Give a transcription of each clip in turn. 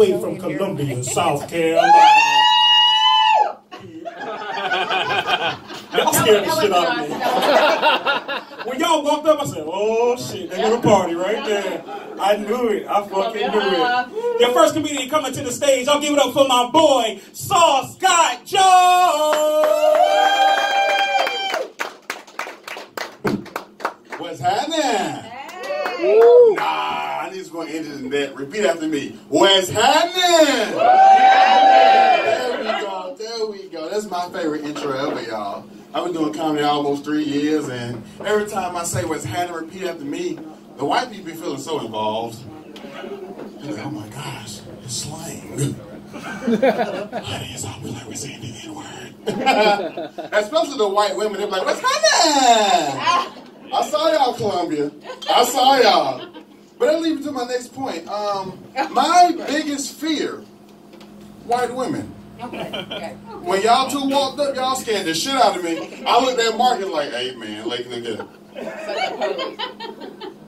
way from Columbia, South Carolina. y'all scared the shit out of me. when y'all walked up, I said, oh shit, they're gonna party right there. I knew it. I fucking knew it. Your first comedian coming to the stage, I'll give it up for my boy, Sauce Got Jokes. What's happening? Woo. Nah, I need to go into that. Repeat after me. What's happening? There we go. There we go. That's my favorite intro ever, y'all. I've been doing comedy almost three years, and every time I say what's happening, repeat after me, the white people be feeling so involved. They're like, oh my gosh, it's slang. Honey, it's we like we're saying the N-word. Especially the white women, they're like, what's happening? I saw y'all, Columbia. I saw y'all. But that leads me to my next point. Um, my biggest fear, white women. Okay. When y'all two walked up, y'all scared the shit out of me. I looked at Mark and like, hey man, like look at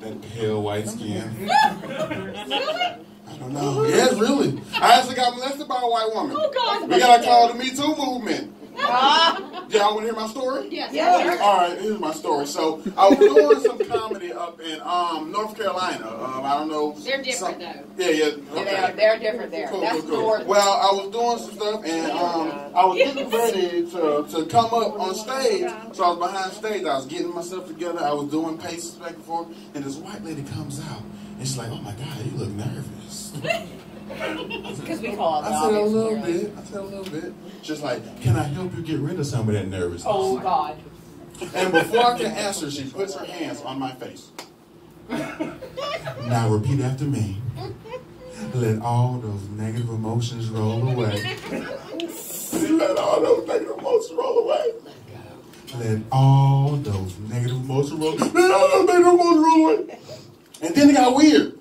that pale white skin. I don't know. Yes, really. I actually got molested by a white woman. Oh, God. We gotta call the Me Too movement. Y'all want to hear my story? Yes. Yes. All right, here's my story. So I was doing some comedy up in um, North Carolina. Um, I don't know. They're different, some- though. Yeah, yeah. They're, they're different there. Cool, That's cool, cool. Well, I was doing some stuff and um, I was getting ready to, to come up on stage. So I was behind stage. I was getting myself together. I was doing paces back and forth. And this white lady comes out. And she's like, oh my God, you look nervous. Because we call it I said a little clearly. bit. I said a little bit. Just like, can I help you get rid of some of that nervousness? Oh, God. And before I can answer, she puts her hands on my face. Now repeat after me. Let all those negative emotions roll away. Let all those negative emotions roll away. Let all those negative emotions roll Let all those negative emotions roll away. And then it got weird.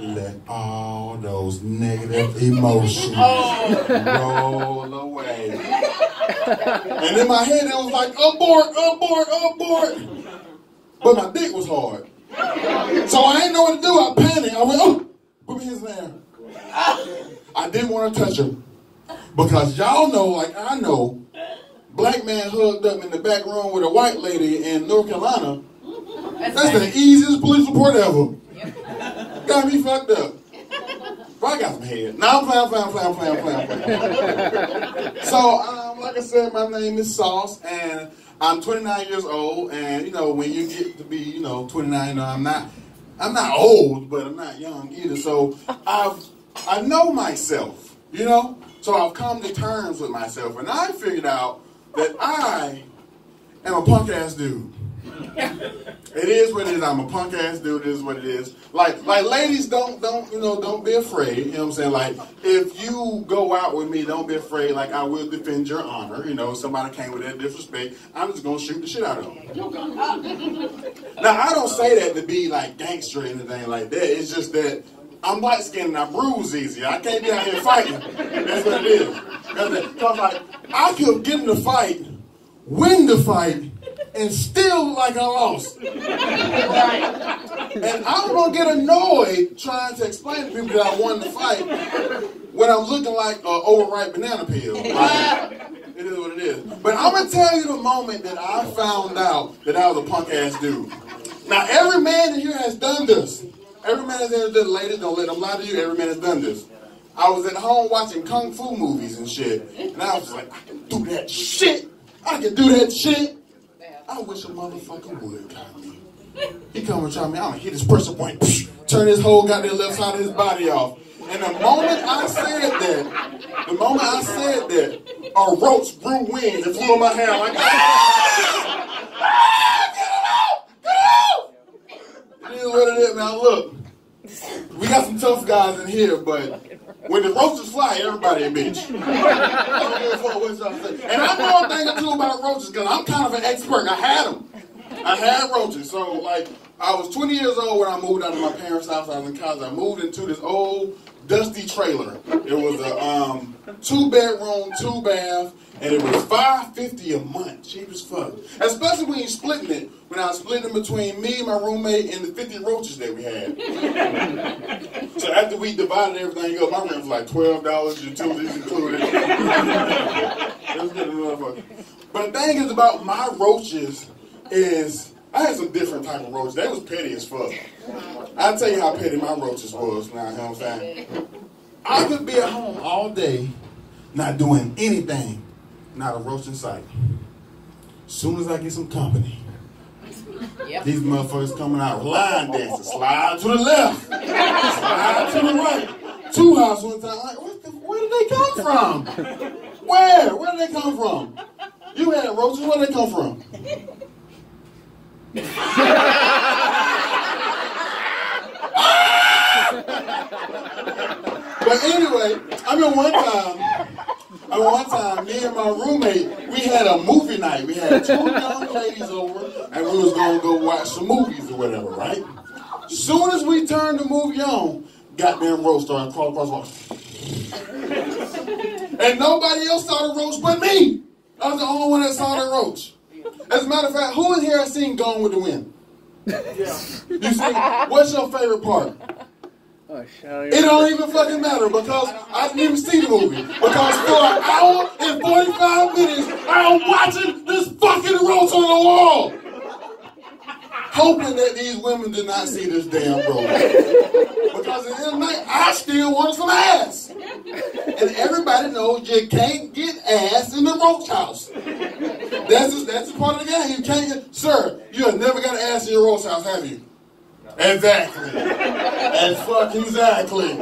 She was like, let all those negative emotions roll away. And in my head, it was like, abort, abort, abort. But my dick was hard. So I didn't know what to do. I panicked. I went, oh, put me in there. I didn't want to touch him. Because y'all know, like I know, black man hugged up in the back room with a white lady in North Carolina. That's That's the easiest police report ever. Got me fucked up. But I got some head. Now I'm playing, playing, playing, playing, playing, playing. so, um, like I said, my name is Sauce, and I'm 29 years old. And you know, when you get to be, you know, 29, you know, I'm not, I'm not old, but I'm not young either. So, I've, I know myself, you know. So I've come to terms with myself, and I figured out that I am a punk ass dude. It is what it is. I'm a punk ass dude. It is what it is. Like, like ladies, don't, don't, you know, don't be afraid. You know what I'm saying? Like, if you go out with me, don't be afraid. Like, I will defend your honor. You know, somebody came with that disrespect. I'm just gonna shoot the shit out of them. Now, I don't say that to be like gangster or anything like that. It's just that I'm light skinned and I bruise easy. I can't be out here fighting. That's what it is. That's it. So I'm like, I could get in the fight, win the fight, and still like I lost. And I'm gonna get annoyed trying to explain to people that I won the fight when I'm looking like an overripe banana peel. Like, it is what it is. But I'm gonna tell you the moment that I found out that I was a punk ass dude. Now every man in here has done this. Every man has ever done. Ladies, don't let them lie to you. Every man has done this. I was at home watching kung fu movies and shit, and I was like, I can do that shit. I can do that shit. I wish a motherfucker would try me. He come and try me. I'm gonna hit his pressure point, turn his whole goddamn left side of his body off. And the moment I said that, the moment I said that, a roach grew wings and flew in my hair like, ah! Ah! Get it out! Get it out! It is what it is. Now look, we got some tough guys in here, but when the roaches fly, everybody a bitch. I don't give a fuck what y'all say. And I know a thing or two about roaches because I'm kind of an expert. I had them. I had roaches. So, like, I was 20 years old when I moved out of my parents' house. I was in college. I moved into this old, dusty trailer. It was a um, two bedroom, two bath, and it was 550 a month. Cheap as fuck. Especially when you're splitting it. When I was splitting between me, my roommate, and the 50 roaches that we had. So after we divided everything up, my rent was like twelve dollars, utilities included. But the thing is about my roaches is I had some different type of roaches. They was petty as fuck. I'll tell you how petty my roaches was now, you know what I'm saying? I could be at home all day, not doing anything, not a roach in sight. Soon as I get some company, Yep. these motherfuckers coming out line dancing, slide to the left, slide to the right. Two house one time, like, what the, where did they come from? Where? Where did they come from? You had roaches, where did they come from? But anyway, I mean one time, One time, me and my roommate, we had a movie night. We had two young ladies over, and we was gonna go watch some movies or whatever, right? Soon as we turned the movie on, goddamn roach started crawling across the. And nobody else saw the roach but me. I was the only one that saw the roach. As a matter of fact, who in here has seen Gone with the Wind? Yeah. You see, what's your favorite part? It don't even fucking matter because I didn't even see the movie. Because for an hour and 45 minutes, I'm watching this fucking roach on the wall. Hoping that these women did not see this damn roach. Because at the end of the night, I still want some ass. And everybody knows you can't get ass in the roach house. That's that's a part of the game. You can't get, sir, you have never got ass in your roach house, have you? Exactly. As fuck exactly.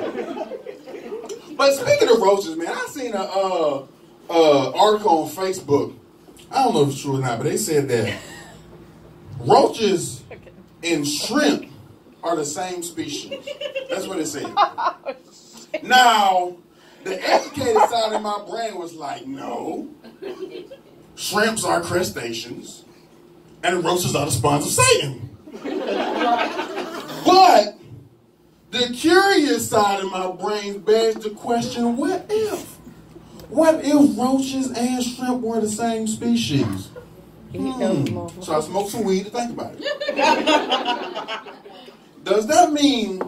But speaking of roaches, man, I seen a uh, uh, article on Facebook. I don't know if it's true or not, but they said that roaches and shrimp are the same species. That's what it said. Now, the educated side of my brain was like, no. Shrimps are crustaceans, and roaches are the spawns of Satan. But the curious side of my brain begs the question: What if? What if roaches and shrimp were the same species? Hmm. So I smoked some weed to think about it. Does that mean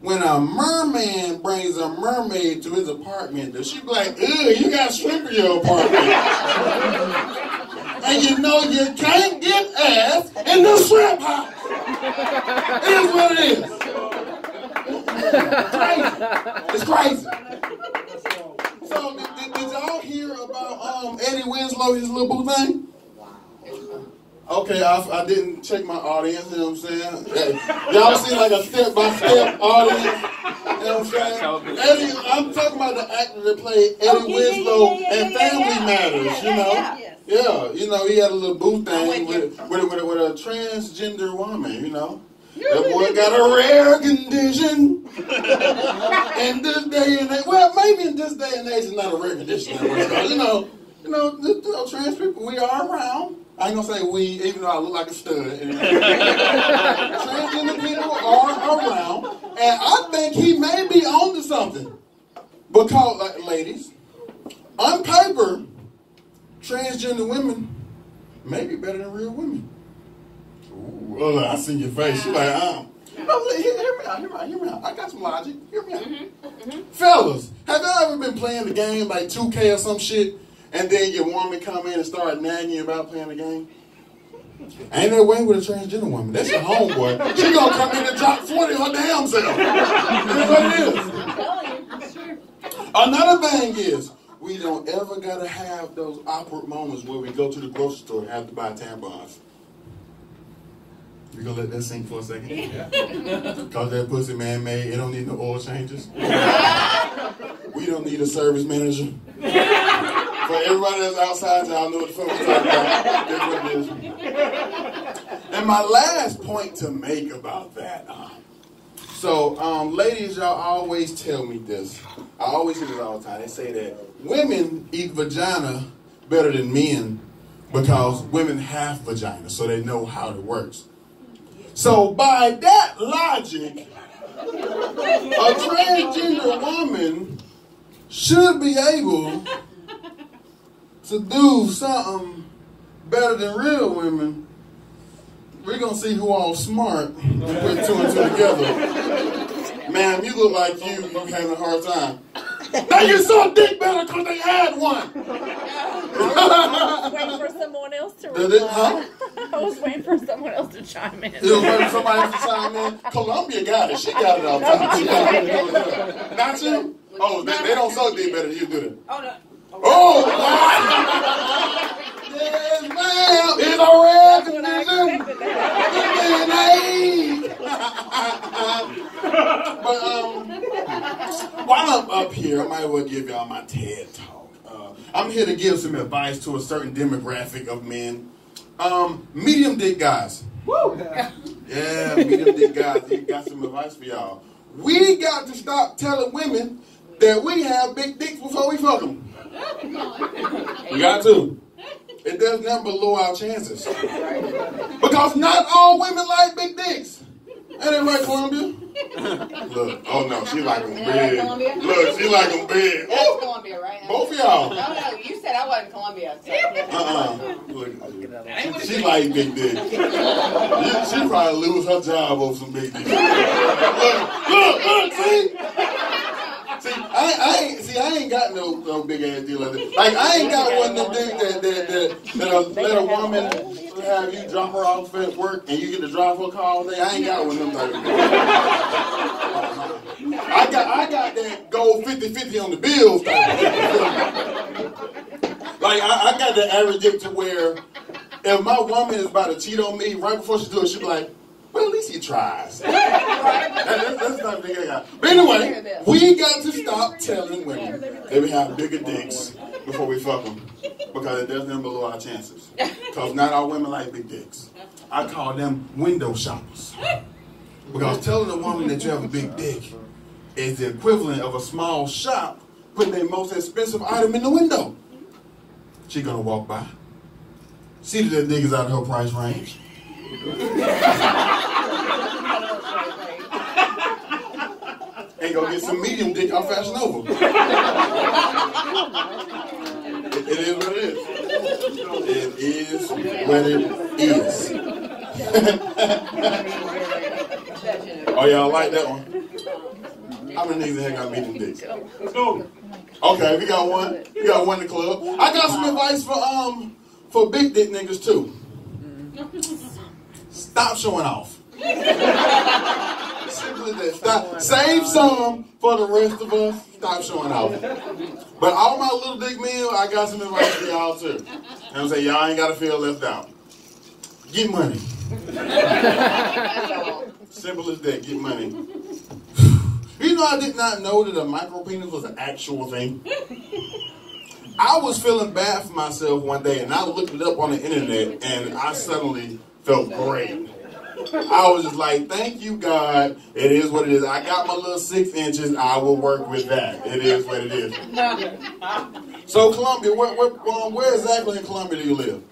when a merman brings a mermaid to his apartment, does she be like, "Ew, you got shrimp in your apartment"? and you know you can't get ass in the shrimp house. It is what it is. It's crazy. So did, did, did y'all hear about um, Eddie Winslow, his little boo thing? Okay, I, I didn't check my audience, you know what I'm saying? Hey, y'all see like a step-by-step audience, you know what I'm saying? Eddie, I'm talking about the actor that played Eddie Oh, yeah, yeah, Winslow yeah, yeah, in yeah, Family yeah. Matters, you Yeah, know? Yeah, you know, he had a little boo thing with with, with, with, a transgender woman, you know? That boy got a rare condition. and this day and age, well, maybe in this day and age, it's not a rare condition. You know, you know, the, you know, trans people, we are around. I ain't gonna say we, even though I look like a stud. Transgender people are around, and I think he may be onto something. Because, like, ladies, on paper, transgender women may be better than real women. Ooh, well, I see your face. You're like, um. No, hear, hear me out, hear me out, hear me out. I got some logic. Hear me out. Fellas, have y'all ever been playing the game like 2K or some shit, and then your woman come in and start nagging about playing the game? Ain't that way with a transgender woman. That's your homeboy. She gonna come in and drop 40 her damn self. That's what it is. Another thing is, we don't ever gotta have those awkward moments where we go to the grocery store and have to buy tampons. You gonna let that sink for a second? Cause that pussy man made, it don't need no oil changes. we don't need a service manager. For everybody that's outside, y'all know what the fuck we're talking about. What it is. And my last point to make about that, um, so, um, ladies, y'all always tell me this. I always hear this all the time. They say that women eat vagina better than men because women have vagina, so they know how it works. So, by that logic, a transgender woman should be able to do something better than real women. We're gonna see who all smart and put two and two together. Ma'am, you look like you you having a hard time. They get saw dick better because they had one. waiting for someone else to Did it, huh? I was waiting for someone else to chime in. It was waiting for somebody else to chime in. Columbia got it. She got it all the time. She got it. Not you? Oh, they, they don't suck dick better than you, do they? Oh no. Oh, God. yes, ma'am. It's a That's what I recognition. expected to but um, while I'm up here, I might as well give y'all my TED talk. Uh, I'm here to give some advice to a certain demographic of men. Um, medium dick guys. Woo! Yeah, medium dick guys. He got some advice for y'all. We got to stop telling women that we have big dicks before we fuck them. We got to. It does nothing but lower our chances. Because not all women like big dicks. Ain't that right, Columbia? Look, oh no, she like them big. Look, she like them big. That's Oh, Columbia, right? both of y'all. No, no, you said I wasn't Columbia. So. Uh-uh. Look, she, she like big dick. She, she probably lose her job over some big dick. Look, look, look, see? See, I, I ain't see. I ain't got no, no big ass deal like that. Like I ain't got one of them things that that that that'll let a woman have you drop her off at work and you get to drive her car all day. I ain't got one of them things. I got I got that gold 50-50 on the bills. thing. Like I, I got the average dick to where if my woman is about to cheat on me right before she do it, she be like, "Well, at least he tries." That- that- that's not the thing I got. But anyway, we got to stop telling women that we have bigger dicks before we fuck them because it does nothing below our chances. Because not all women like big dicks. I call them window shoppers. Because telling a woman that you have a big dick is the equivalent of a small shop putting their most expensive item in the window. She gonna walk by, see that that nigga's out of her price range. and go get some medium dick off Fashion Nova. it, is what it is. It is what it is. oh, y'all like that one? How many niggas in here got medium dicks? Let's go. Okay, we got one. We got one in the club. I got some advice for um for big dick niggas too. Stop showing off. Simply that. Stop. Save some for the rest of us. Stop showing off. But all my little dick men, I got some advice for y'all too. And I'm saying y'all ain't gotta feel left out. Get money. Simple as that. Get money. You know, I did not know that a micro penis was an actual thing. I was feeling bad for myself one day, and I looked it up on the internet, and I suddenly felt great. I was just like, "Thank you, God. It is what it is. I got my little six inches. I will work with that. It is what it is." So, Columbia, where, where, um, where exactly in Columbia do you live?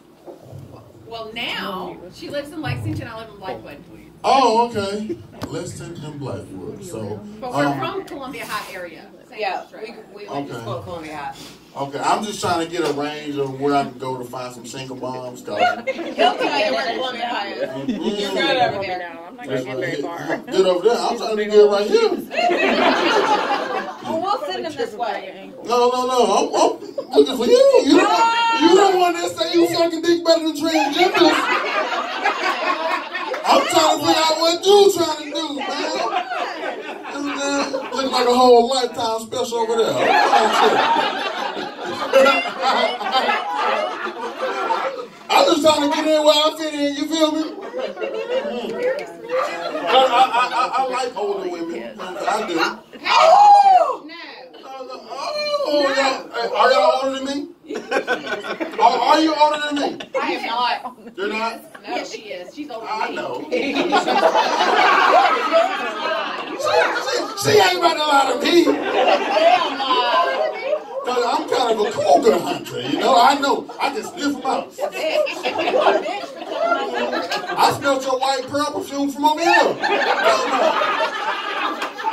Well, now she lives in Lexington. I live in Blackwood, Oh, okay. Lexington and Blackwood. So, but we're um, from Columbia High area. Same Yeah, straight. we, we, we Okay. just spoke Columbia High. okay. I'm just trying to get a range of where I can go to find some single moms. Cause He'll tell you where Columbia High is. You're good over there. No, I'm not gonna get very far. Get over there. I'm trying to get right here. Well, we'll send him this way. No, no, no. I'm, I'm looking for you. You don't, you don't want to say you fucking dick better than transgenders. I'm trying to figure out what you trying to do, man. Looking like a whole lifetime special over there. I'm I'm just trying to get in where I fit in, you feel me? I, I, I, I like older women. I do. Oh! No. Oh, y'all, are y'all older than me? Are, are you older than me? I am not. You're not? No, she is. She's older I than me. know. she, she ain't about to lie to me. Cause I'm kind of a cougar hunter, you know. I know. I can sniff them out. I smelled your white pearl perfume from over here.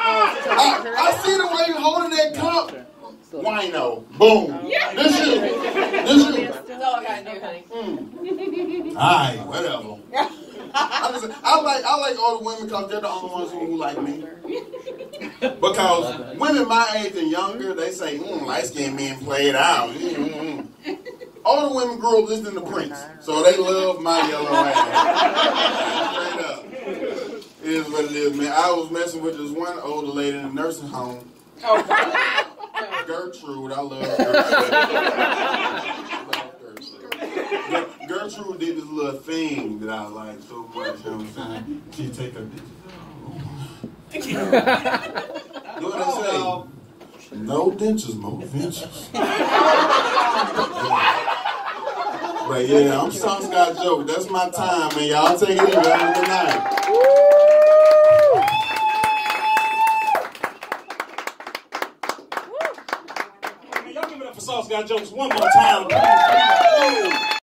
Ah. I, I see the way you're holding that cup. Wino. Boom. This you. This is That's all I gotta do, honey. Alright, whatever. I, just, I like I like older women because they're the only ones who like me. Because women my age and younger, they say, mm, light skinned men play it out. Mm-hmm. Older women grew up listening to Prince, so they love my yellow ass. Straight up. It is what it is, man. I was messing with this one older lady in a nursing home. Gertrude, I love Gertrude. Gertrude did this little thing that I like so much. You know what I'm saying? She take dentures. You know what I say? No dentures, more ventures. but yeah, I'm Sean Scott Joke. That's my time, man. Y'all take it easy. Have a good night. For Jokes one more time.